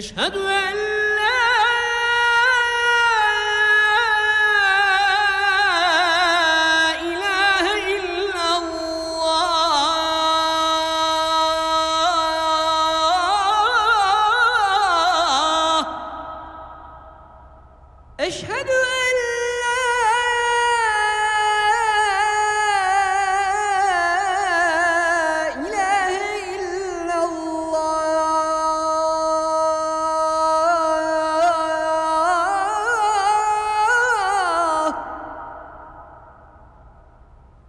أشهد أن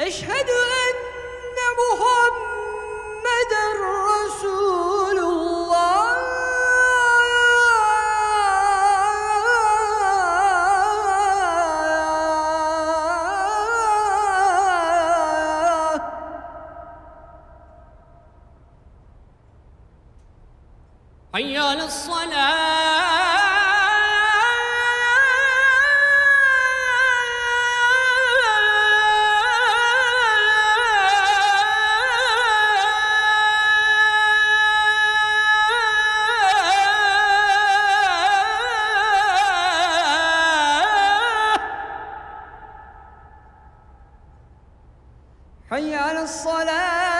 أشهد أن محمدا رسول الله. حي على الصلاة. حي على الصلاة.